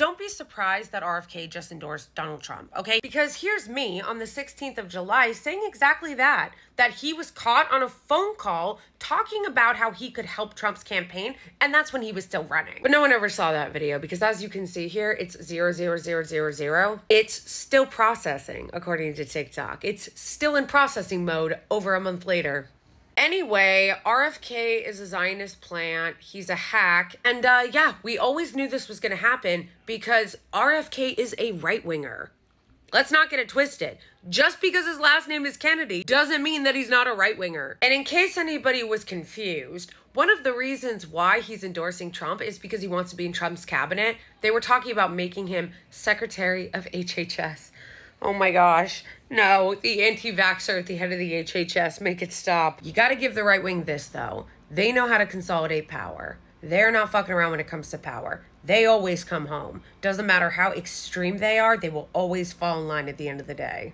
Don't be surprised that RFK just endorsed Donald Trump, okay? Because here's me on the 16th of July saying exactly that that he was caught on a phone call talking about how he could help Trump's campaign, and that's when he was still running. But no one ever saw that video because as you can see here, it's zero zero zero zero zero. It's still processing according to TikTok. It's still in processing mode over a month later. Anyway, RFK is a Zionist plant. He's a hack. And uh, yeah, we always knew this was going to happen because RFK is a right winger. Let's not get it twisted. Just because his last name is Kennedy doesn't mean that he's not a right winger. And in case anybody was confused, one of the reasons why he's endorsing Trump is because he wants to be in Trump's cabinet. They were talking about making him Secretary of HHS. Oh my gosh. No, the anti vaxxer at the head of the HHS, make it stop. You gotta give the right wing this, though. They know how to consolidate power. They're not fucking around when it comes to power. They always come home. Doesn't matter how extreme they are, they will always fall in line at the end of the day.